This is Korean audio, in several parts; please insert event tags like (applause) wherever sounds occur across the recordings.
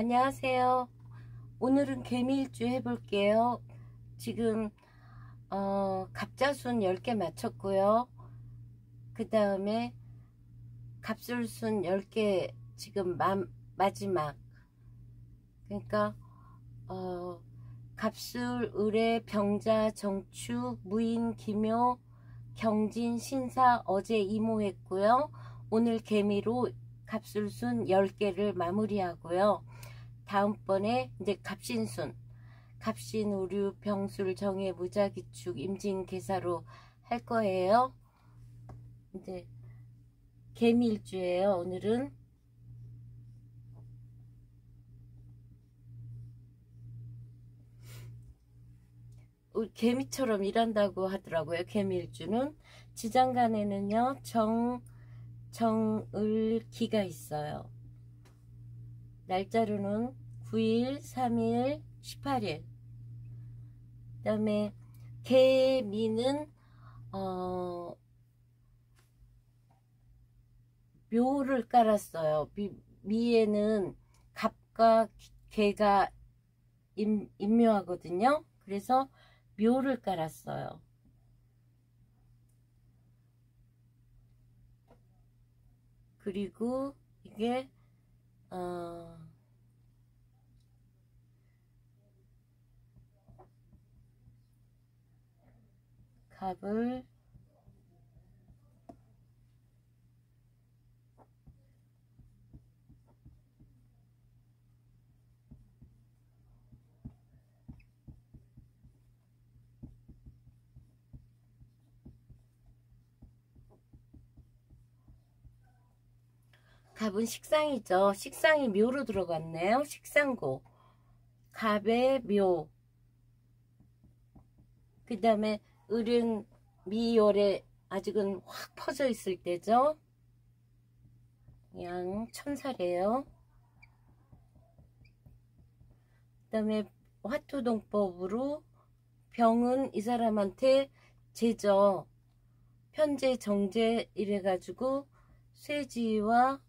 안녕하세요. 오늘은 개미일주 해볼게요. 지금 어, 갑자순 10개 맞췄고요. 그 다음에 갑술순 10개 지금 마, 마지막 그러니까 어, 갑술, 의뢰, 병자, 정축, 무인, 기묘, 경진, 신사 어제 이모했고요. 오늘 개미로 갑술순 10개를 마무리하고요. 다음번에 이제 갑신순, 갑신, 우류, 병술, 정해, 무자 기축, 임진, 개사로 할 거예요. 이제 개미일주예요. 오늘은 개미처럼 일한다고 하더라고요. 개미일주는 지장간에는요. 정, 정을 기가 있어요. 날짜로는 9일, 3일, 18일 그 다음에 개 미는 어, 묘를 깔았어요. 미, 미에는 갑과 개가 임, 임묘하거든요. 그래서 묘를 깔았어요. 그리고 이게 어, 갑을 갑은 식상이죠. 식상이 묘로 들어갔네요. 식상고. 갑의 묘. 그 다음에 을은 미열에 아직은 확 퍼져 있을 때죠. 양 천사래요. 그 다음에 화투동법으로 병은 이 사람한테 제죠. 편제 정제 이래가지고 쇠지와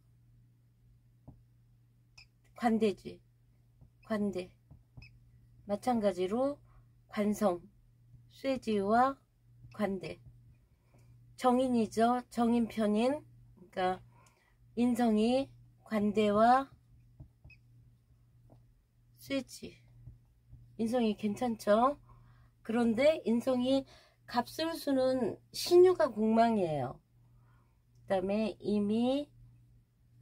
관대지. 관대. 마찬가지로 관성. 쇠지와 관대. 정인이죠. 정인 편인. 그러니까 인성이 관대와 쇠지. 인성이 괜찮죠? 그런데 인성이 갑술수는 신유가 공망이에요. 그 다음에 이미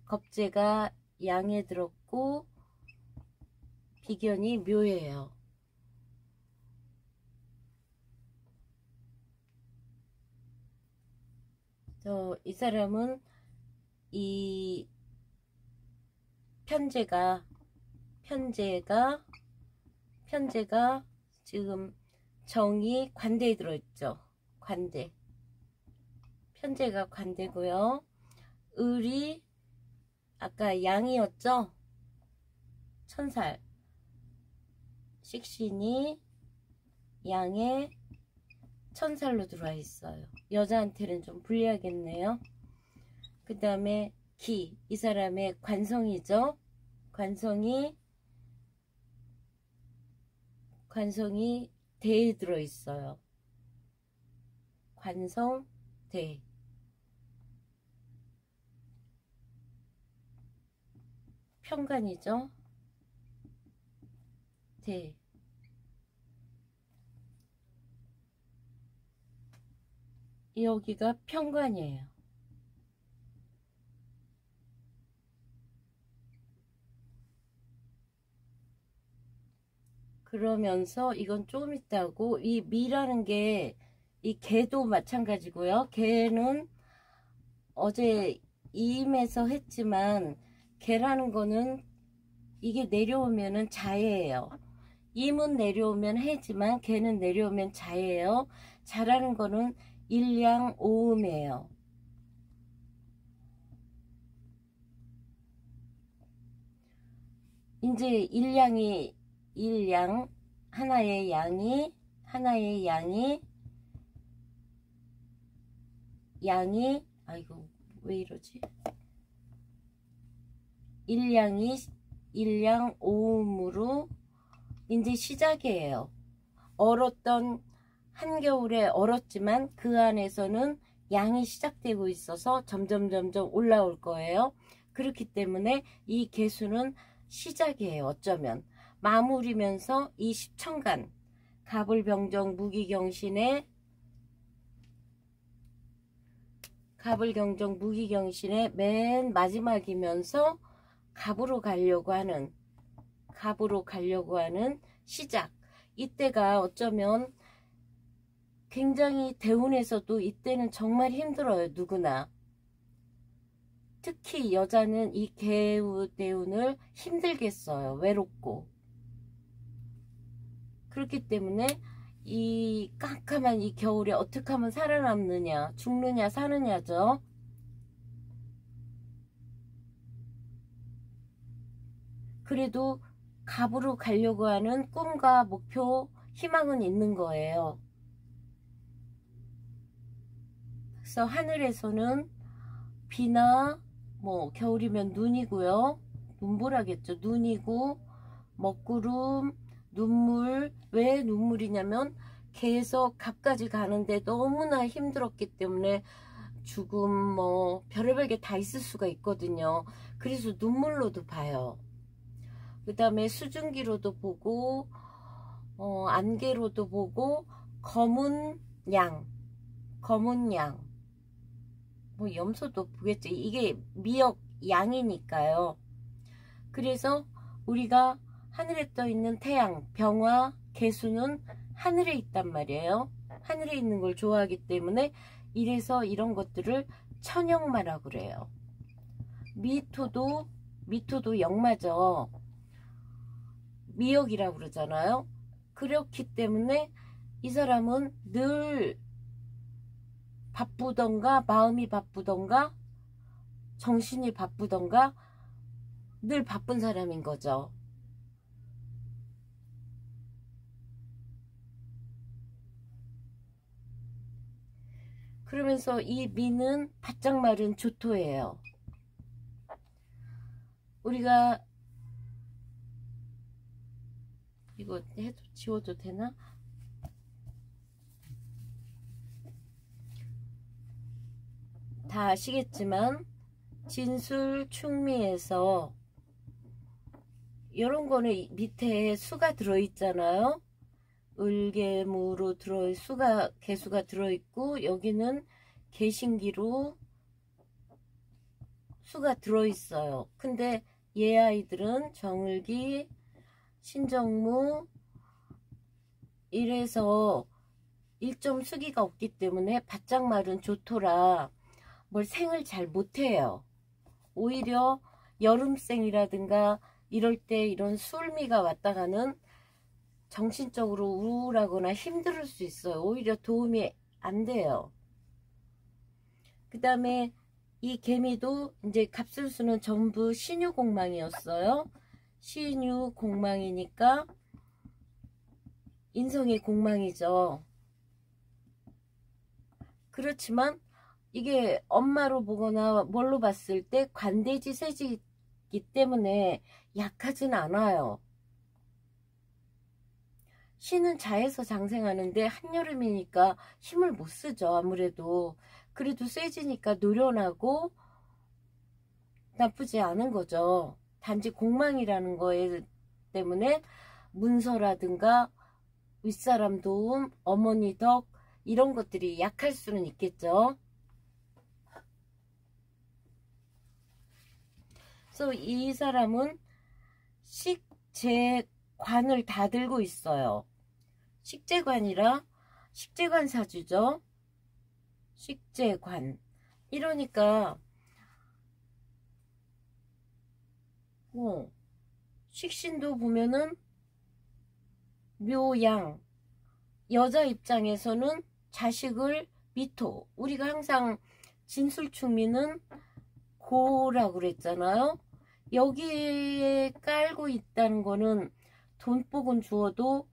겁재가 양에 들었고 비견이 묘해요. 저, 이 사람은 이 편제가 편제가 편제가 지금 정이 관대에 들어있죠. 관대. 편제가 관대고요. 을이 아까 양이었죠? 천살 식신이 양의 천살로 들어와 있어요. 여자한테는 좀 불리하겠네요. 그 다음에 기, 이 사람의 관성이죠. 관성이 관성이 대에 들어있어요. 관성, 대. 평관이죠. 대. 여기가 평관이에요. 그러면서 이건 조금 있다고 이 미라는 게 이 개도 마찬가지고요. 개는 어제 이임에서 했지만 개라는 거는 이게 내려오면은 자예요. 임은 내려오면 해지만 개는 내려오면 자예요. 자라는 거는 일양 오음이에요. 이제 일양이 일양 하나의 양이 하나의 양이 양이 아이고 왜 이러지? 일량이 일량 오음으로 이제 시작이에요. 얼었던 한겨울에 얼었지만 그 안에서는 양이 시작되고 있어서 점점 점점 올라올 거예요. 그렇기 때문에 이 개수는 시작이에요. 어쩌면 마무리면서 이 십천간 가불병정 무기경신의 가불경정 무기경신의 맨 마지막이면서 갑으로 가려고 하는 갑으로 가려고 하는 시작. 이때가 어쩌면 굉장히 대운에서도 이때는 정말 힘들어요 누구나. 특히 여자는 이 개우 대운을 힘들겠어요 외롭고. 그렇기 때문에 이 깜깜한 이 겨울에 어떻게 하면 살아남느냐 죽느냐 사느냐죠. 그래도 갑으로 가려고 하는 꿈과 목표 희망은 있는 거예요. 그래서 하늘에서는 비나 뭐 겨울이면 눈이고요. 눈보라겠죠. 눈이고 먹구름 눈물. 왜 눈물이냐면 계속 갑까지 가는데 너무나 힘들었기 때문에 죽음 뭐 별의별 게 다 있을 수가 있거든요. 그래서 눈물로도 봐요 그 다음에 수증기로도 보고 어, 안개로도 보고 검은 양 검은 양뭐 염소도 보겠죠 이게 미역 양이니까요 그래서 우리가 하늘에 떠 있는 태양, 병화, 개수는 하늘에 있단 말이에요. 하늘에 있는 걸 좋아하기 때문에 이래서 이런 것들을 천영마라 그래요. 미토도 미토도 역마죠. 미역이라고 그러잖아요. 그렇기 때문에 이 사람은 늘 바쁘던가 마음이 바쁘던가 정신이 바쁘던가 늘 바쁜 사람인 거죠. 그러면서 이 미는 바짝 마른 조토예요. 우리가 이거 해도 지워도 되나? 다 아시겠지만 진술 충미에서 이런 거는 밑에 수가 들어있잖아요. 을개무로 들어 수가 개수가 들어있고 여기는 개신기로 수가 들어있어요. 근데 얘 아이들은 정을기, 신정무 이래서 일점 수기가 없기 때문에 바짝 마른 조토라 뭘 생을 잘 못해요. 오히려 여름생이라든가 이럴 때 이런 술미가 왔다 가는 정신적으로 우울하거나 힘들 수 있어요. 오히려 도움이 안 돼요. 그 다음에 이 개미도 이제 갑술수는 전부 신유공망이었어요. 신유공망이니까 인성이 공망이죠. 그렇지만 이게 엄마로 보거나 뭘로 봤을 때 관대지 세지이기 때문에 약하진 않아요. 신은 자에서 장생하는데 한여름이니까 힘을 못 쓰죠 아무래도 그래도 세지니까 노련하고 나쁘지 않은 거죠 단지 공망이라는 거에 때문에 문서라든가 윗사람 도움 어머니 덕 이런 것들이 약할 수는 있겠죠 그래서 이 사람은 식재관을 다 들고 있어요 식재관이라 식재관 사주죠. 식재관. 이러니까 뭐 식신도 보면은 묘양. 여자 입장에서는 자식을 미토. 우리가 항상 진술충미는 고라고 그랬잖아요. 여기에 깔고 있다는 거는 돈복은 주어도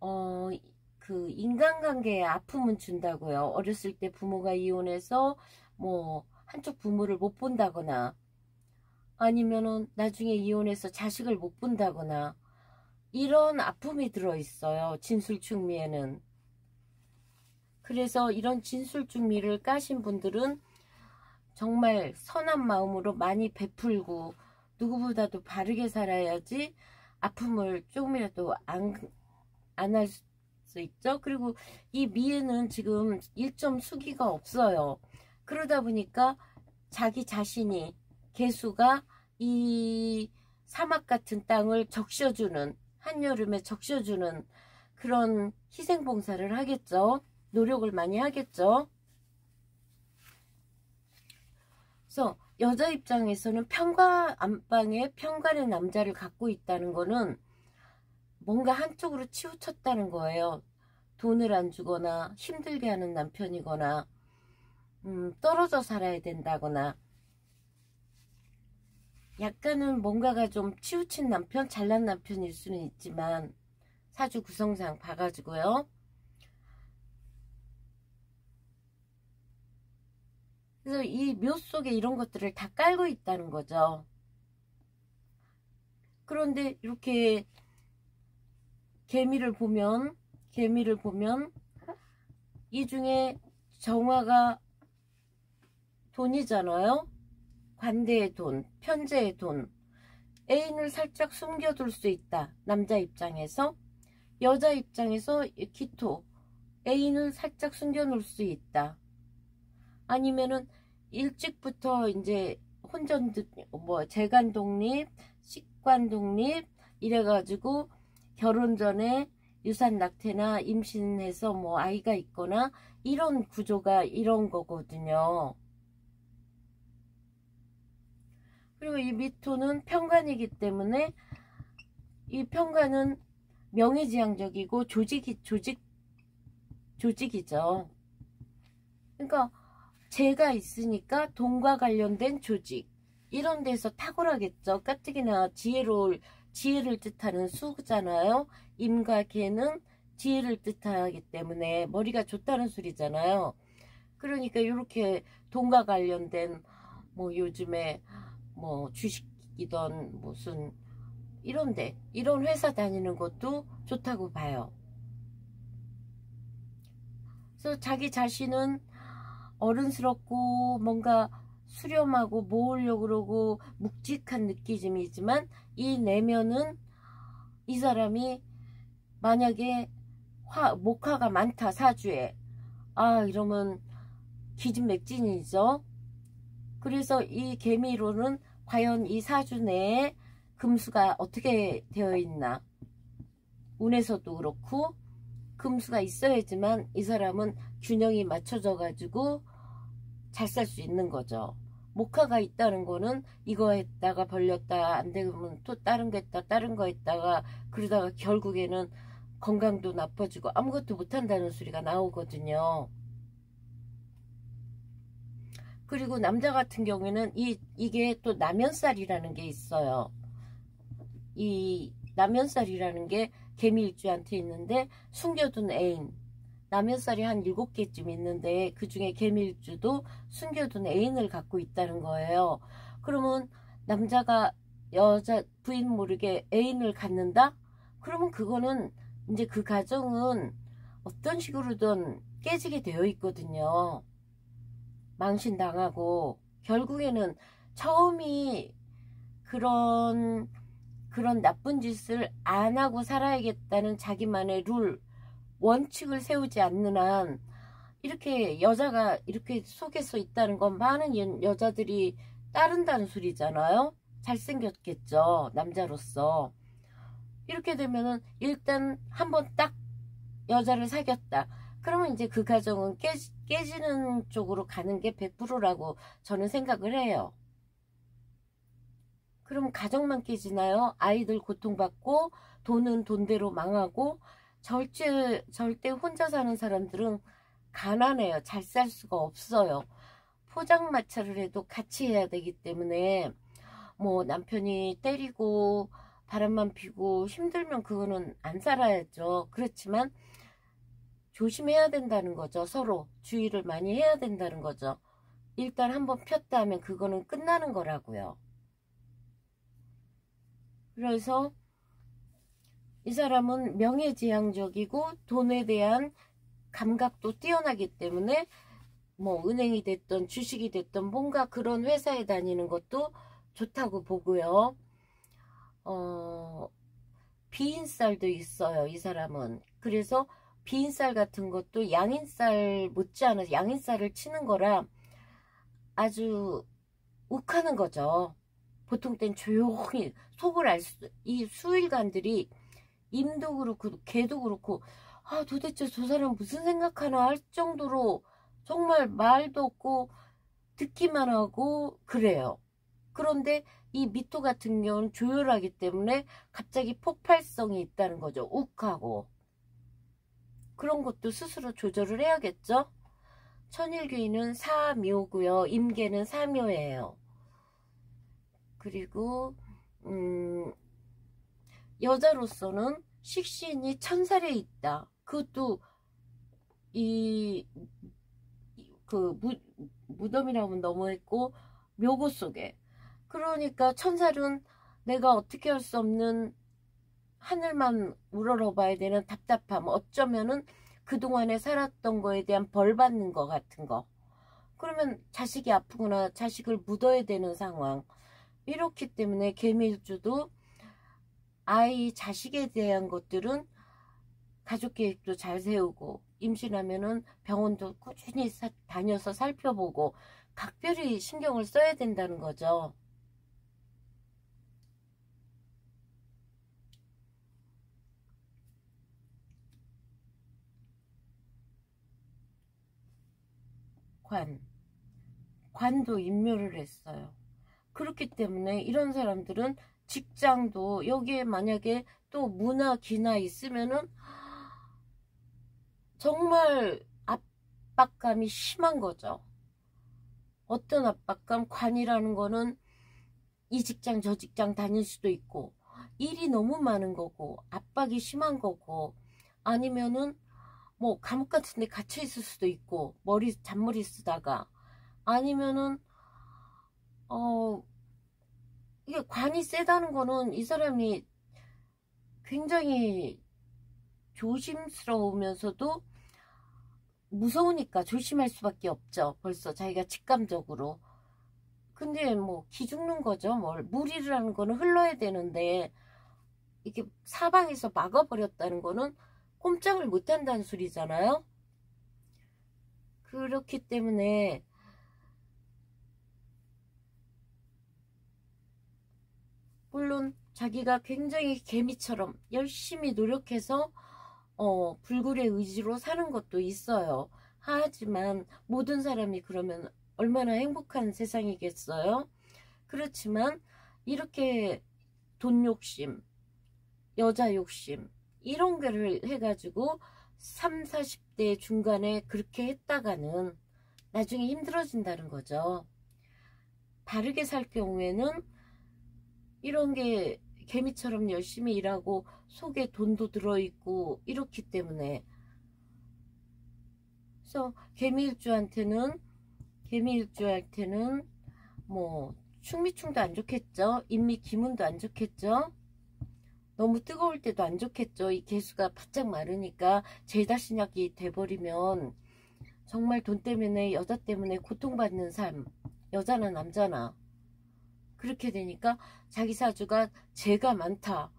어, 그 인간관계에 아픔은 준다고요. 어렸을 때 부모가 이혼해서 뭐 한쪽 부모를 못 본다거나 아니면은 나중에 이혼해서 자식을 못 본다거나 이런 아픔이 들어있어요. 진술충미에는. 그래서 이런 진술충미를 까신 분들은 정말 선한 마음으로 많이 베풀고 누구보다도 바르게 살아야지 아픔을 조금이라도 안할수 있죠. 그리고 이 미에는 지금 1점 수기가 없어요. 그러다 보니까 자기 자신이 개수가 이 사막 같은 땅을 적셔주는 한여름에 적셔주는 그런 희생봉사를 하겠죠. 노력을 많이 하겠죠. 그래서 여자 입장에서는 평가 안방에 평간의 남자를 갖고 있다는 거는 뭔가 한쪽으로 치우쳤다는 거예요. 돈을 안 주거나 힘들게 하는 남편이거나 음, 떨어져 살아야 된다거나 약간은 뭔가가 좀 치우친 남편, 잘난 남편일 수는 있지만 사주 구성상 봐가지고요. 그래서 이 묘 속에 이런 것들을 다 깔고 있다는 거죠. 그런데 이렇게 개미를 보면 개미를 보면 이 중에 정화가 돈이잖아요. 관대의 돈, 편재의 돈. 애인을 살짝 숨겨둘 수 있다. 남자 입장에서. 여자 입장에서 기토. 애인을 살짝 숨겨놓을 수 있다. 아니면은 일찍부터 이제 혼전 뭐 재간 독립, 식관 독립 이래가지고 결혼 전에 유산 낙태나 임신해서 뭐 아이가 있거나 이런 구조가 이런 거거든요. 그리고 이 미토는 평간이기 때문에 이 평간은 명예지향적이고 조직이 조직 조직이죠. 그러니까 재가 있으니까 돈과 관련된 조직 이런 데서 탁월하겠죠. 가뜩이나 지혜로울 지혜를 뜻하는 수잖아요. 임과 개는 지혜를 뜻하기 때문에 머리가 좋다는 소리잖아요. 그러니까 이렇게 돈과 관련된 뭐 요즘에 뭐 주식이던 무슨 이런데 이런 회사 다니는 것도 좋다고 봐요. 그래서 자기 자신은 어른스럽고 뭔가 수렴하고 모으려고 그러고 묵직한 느낌이지만 이 내면은 이 사람이 만약에 화, 목화가 많다 사주에 아 이러면 기진맥진이죠 그래서 이 개미로는 과연 이 사주 내에 금수가 어떻게 되어 있나 운에서도 그렇고 금수가 있어야지만 이 사람은 균형이 맞춰져 가지고 잘 살 수 있는 거죠. 목화가 있다는 거는 이거 했다가 벌렸다 안 되면 또 다른 거 했다 다른 거 했다가 그러다가 결국에는 건강도 나빠지고 아무것도 못한다는 소리가 나오거든요. 그리고 남자 같은 경우에는 이, 이게 또 남연살이라는 게 있어요. 이 남연살이라는 게 개미일주한테 있는데 숨겨둔 애인 남연살이 한 7개쯤 있는데 그 중에 개밀주도 숨겨둔 애인을 갖고 있다는 거예요. 그러면 남자가 여자 부인 모르게 애인을 갖는다? 그러면 그거는 이제 그 가정은 어떤 식으로든 깨지게 되어 있거든요. 망신당하고 결국에는 처음이 그런 그런 나쁜 짓을 안 하고 살아야겠다는 자기만의 룰 원칙을 세우지 않는 한 이렇게 여자가 이렇게 속에서 있다는 건 많은 여자들이 따른다는 소리잖아요. 잘생겼겠죠. 남자로서. 이렇게 되면은 일단 한번 딱 여자를 사귀었다. 그러면 이제 그 가정은 깨, 깨지는 쪽으로 가는 게 100%라고 저는 생각을 해요. 그럼 가정만 깨지나요? 아이들 고통받고 돈은 돈대로 망하고 절대, 절대 혼자 사는 사람들은 가난해요. 잘 살 수가 없어요. 포장마차를 해도 같이 해야 되기 때문에 뭐 남편이 때리고 바람만 피고 힘들면 그거는 안 살아야죠. 그렇지만 조심해야 된다는 거죠. 서로 주의를 많이 해야 된다는 거죠. 일단 한번 폈다 하면 그거는 끝나는 거라고요. 그래서 이 사람은 명예지향적이고 돈에 대한 감각도 뛰어나기 때문에 뭐 은행이 됐던 주식이 됐던 뭔가 그런 회사에 다니는 것도 좋다고 보고요. 어, 비인쌀도 있어요. 이 사람은. 그래서 비인쌀 같은 것도 양인쌀 못지않아 양인쌀을 치는 거라 아주 욱하는 거죠. 보통 땐 조용히 속을 알 수, 이 수일관들이 임도 그렇고 개도 그렇고 아 도대체 저 사람 무슨 생각하나 할 정도로 정말 말도 없고 듣기만 하고 그래요. 그런데 이 미토 같은 경우는 조율하기 때문에 갑자기 폭발성이 있다는 거죠. 욱하고. 그런 것도 스스로 조절을 해야겠죠. 천일귀인은 사묘고요. 임계는 사묘예요. 그리고 음, 여자로서는 식신이 천살에 있다. 그것도 이 그 무덤이라면 너무했고 묘고 속에 그러니까 천살은 내가 어떻게 할 수 없는 하늘만 우러러봐야 되는 답답함 어쩌면은 그동안에 살았던 거에 대한 벌 받는 것 같은 거 그러면 자식이 아프거나 자식을 묻어야 되는 상황 이렇기 때문에 개미일주도 아이 자식에 대한 것들은 가족 계획도 잘 세우고 임신하면은 병원도 꾸준히 사, 다녀서 살펴보고 각별히 신경을 써야 된다는 거죠. 관 관도 임묘를 했어요. 그렇기 때문에 이런 사람들은 직장도 여기에 만약에 또 문화 기나 있으면은 정말 압박감이 심한 거죠. 어떤 압박감? 관이라는 거는 이 직장 저 직장 다닐 수도 있고 일이 너무 많은 거고 압박이 심한 거고 아니면은 뭐 감옥 같은 데 갇혀 있을 수도 있고 머리 잔머리 쓰다가 아니면은 어 이게 관이 세다는 거는 이 사람이 굉장히 조심스러우면서도 무서우니까 조심할 수밖에 없죠. 벌써 자기가 직감적으로. 근데 뭐 기죽는 거죠. 뭘 무리를 하는 거는 흘러야 되는데 이게 사방에서 막아버렸다는 거는 꼼짝을 못한다는 소리잖아요. 그렇기 때문에 물론 자기가 굉장히 개미처럼 열심히 노력해서 어, 불굴의 의지로 사는 것도 있어요. 하지만 모든 사람이 그러면 얼마나 행복한 세상이겠어요? 그렇지만 이렇게 돈 욕심, 여자 욕심 이런 거를 해가지고 3, 40대 중간에 그렇게 했다가는 나중에 힘들어진다는 거죠. 바르게 살 경우에는 이런 게 개미처럼 열심히 일하고 속에 돈도 들어있고 이렇기 때문에. 그래서 개미일주한테는 개미일주한테는 뭐 충미충도 안 좋겠죠? 인미 기문도 안 좋겠죠 너무 뜨거울 때도 안 좋겠죠 이 개수가 바짝 마르니까 제다신약이 돼버리면 정말 돈 때문에 여자 때문에 고통받는 삶 여자나 남자나 그렇게 되니까 자기 사주가 죄가 많다.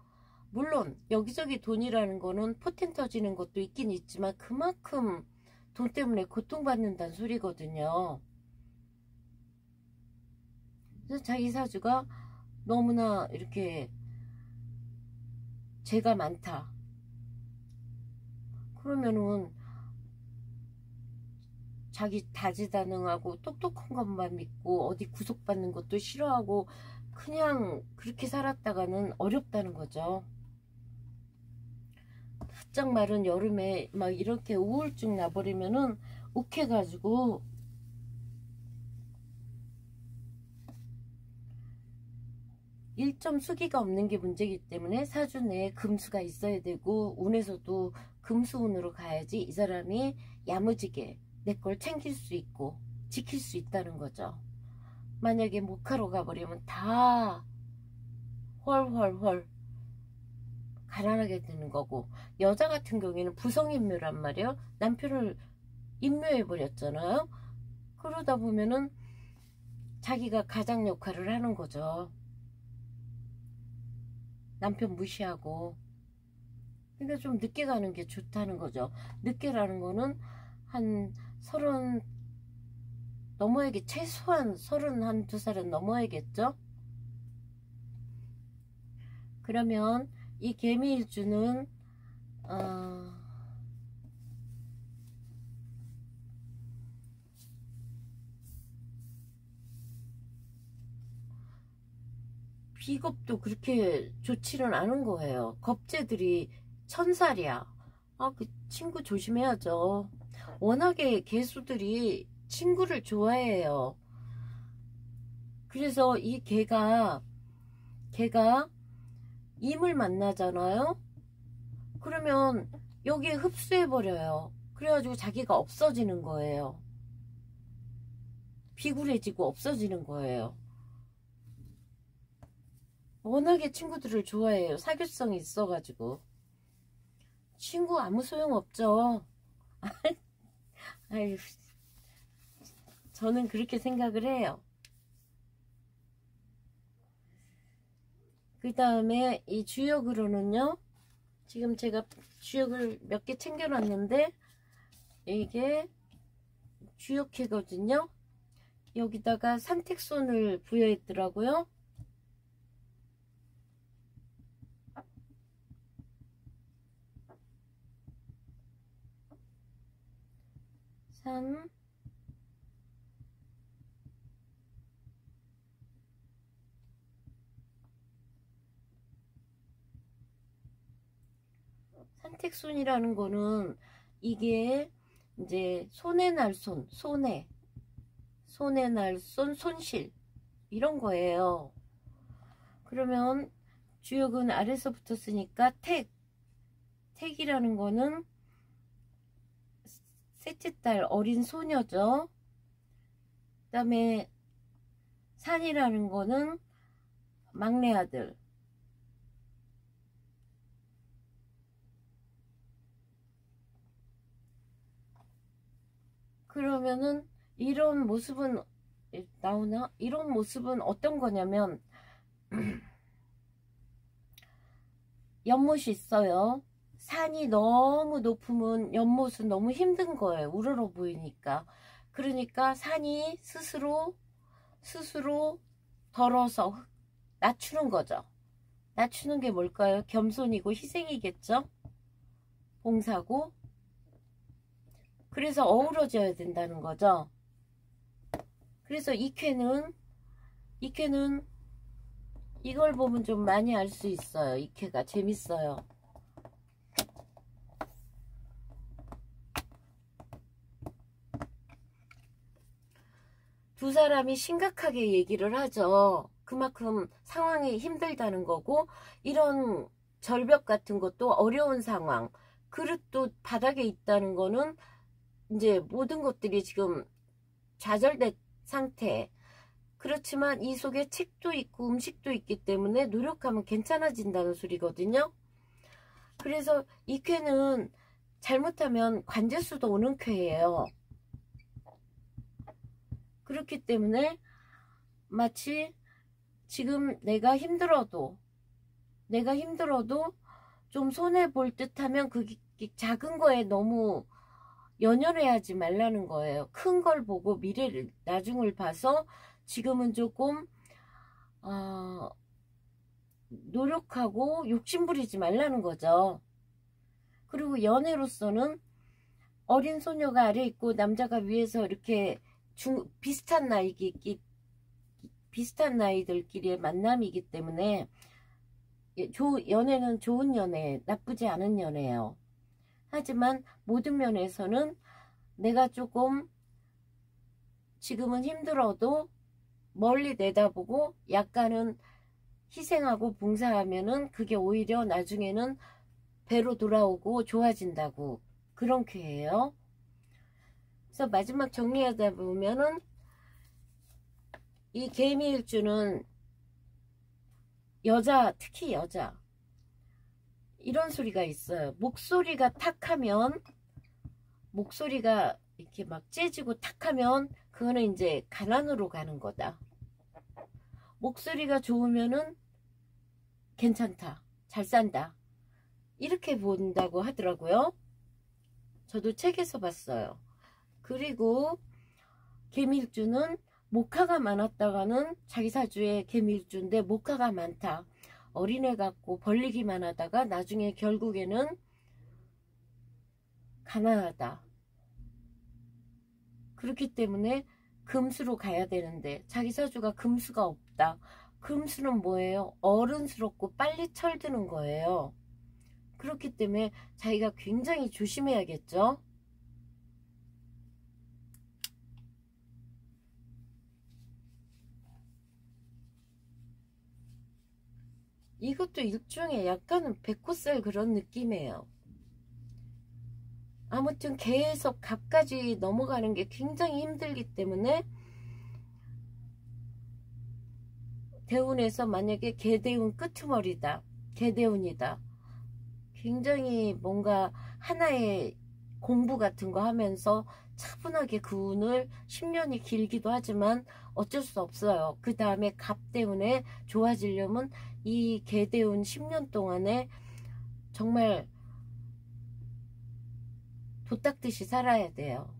물론 여기저기 돈이라는 거는 포텐 터지는 것도 있긴 있지만 그만큼 돈 때문에 고통받는다는 소리거든요. 그래서 자기 사주가 너무나 이렇게 죄가 많다. 그러면은 자기 다재다능하고 똑똑한 것만 믿고 어디 구속받는 것도 싫어하고 그냥 그렇게 살았다가는 어렵다는 거죠. 바짝 마른 여름에 막 이렇게 우울증 나버리면은 욱해가지고 일점 수기가 없는 게 문제이기 때문에 사주 내에 금수가 있어야 되고 운에서도 금수운으로 가야지 이 사람이 야무지게 내 걸 챙길 수 있고 지킬 수 있다는 거죠. 만약에 목하러 가버리면 다 헐헐헐 가난하게 되는 거고 여자 같은 경우에는 부성인묘란 말이에요. 남편을 인묘해 버렸잖아요. 그러다 보면은 자기가 가장 역할을 하는 거죠. 남편 무시하고 그러니까 좀 늦게 가는 게 좋다는 거죠. 늦게라는 거는 한 서른 넘어야겠 최소한 서른 한 두 살은 넘어야겠죠. 그러면 이 개미일주는 어, 비겁도 그렇게 좋지는 않은 거예요. 겁재들이 천살이야. 아, 그 친구 조심해야죠. 워낙에 개수들이 친구를 좋아해요. 그래서 이 개가, 개가 임을 만나잖아요? 그러면 여기에 흡수해버려요. 그래가지고 자기가 없어지는 거예요. 비굴해지고 없어지는 거예요. 워낙에 친구들을 좋아해요. 사교성이 있어가지고. 친구 아무 소용 없죠. (laughs) 아유, 저는 그렇게 생각을 해요. 그 다음에 이 주역으로는요. 지금 제가 주역을 몇 개 챙겨놨는데 이게 주역회거든요. 여기다가 산택손을 부여했더라고요. 3 산택손이라는 거는 이게 이제 손에 날 손, 손에 손에 날 손, 손실 이런 거예요. 그러면 주역은 아래서 붙었으니까 택 택이라는 거는 셋째 딸 어린 소녀죠. 그 다음에 산이라는 거는 막내 아들 그러면은 이런 모습은 나오나? 이런 모습은 어떤 거냐면 (clears throat) 연못이 있어요. 산이 너무 높으면 연못은 너무 힘든 거예요. 우러러 보이니까. 그러니까 산이 스스로 스스로 덜어서 낮추는 거죠. 낮추는 게 뭘까요? 겸손이고 희생이겠죠? 봉사고 그래서 어우러져야 된다는 거죠. 그래서 이쾌는 이쾌는 이걸 보면 좀 많이 알 수 있어요. 이쾌가 재밌어요. 두 사람이 심각하게 얘기를 하죠. 그만큼 상황이 힘들다는 거고 이런 절벽 같은 것도 어려운 상황 그릇도 바닥에 있다는 거는 이제 모든 것들이 지금 좌절된 상태. 그렇지만 이 속에 책도 있고 음식도 있기 때문에 노력하면 괜찮아진다는 소리거든요. 그래서 이 쾌는 잘못하면 관제수도 오는 쾌예요 그렇기 때문에 마치 지금 내가 힘들어도 내가 힘들어도 좀 손해 볼 듯 하면 그 작은 거에 너무 연연해 하지 말라는 거예요. 큰 걸 보고 미래를 나중을 봐서 지금은 조금 어, 노력하고 욕심부리지 말라는 거죠. 그리고 연애로서는 어린 소녀가 아래 있고 남자가 위에서 이렇게 중, 비슷한 나이기 비슷한 나이들끼리의 만남이기 때문에 조, 연애는 좋은 연애, 나쁘지 않은 연애예요. 하지만 모든 면에서는 내가 조금 지금은 힘들어도 멀리 내다보고 약간은 희생하고 봉사하면은 그게 오히려 나중에는 배로 돌아오고 좋아진다고 그런 쾌예요. 그래서 마지막 정리하다 보면은 이 개미일주는 여자 특히 여자 이런 소리가 있어요. 목소리가 탁하면 목소리가 이렇게 막 째지고 탁하면 그거는 이제 가난으로 가는 거다. 목소리가 좋으면은 괜찮다. 잘 산다. 이렇게 본다고 하더라고요. 저도 책에서 봤어요. 그리고 개밀주는 목화가 많았다가는 자기 사주에 개밀주인데 목화가 많다. 어린애 같고 벌리기만 하다가 나중에 결국에는 가난하다. 그렇기 때문에 금수로 가야 되는데 자기 사주가 금수가 없다. 금수는 뭐예요? 어른스럽고 빨리 철드는 거예요. 그렇기 때문에 자기가 굉장히 조심해야겠죠. 이것도 일종의 약간은 백호살 그런 느낌이에요. 아무튼 계속 갑까지 넘어가는 게 굉장히 힘들기 때문에 대운에서 만약에 개대운 끄트머리다. 개대운이다. 굉장히 뭔가 하나의 공부 같은 거 하면서 차분하게 그 운을 10년이 길기도 하지만 어쩔 수 없어요. 그 다음에 갑 때문에 좋아지려면 이 개대운 10년 동안에 정말 도닦듯이 살아야 돼요.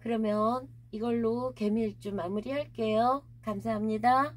그러면 이걸로 개미일주 마무리 할게요. 감사합니다.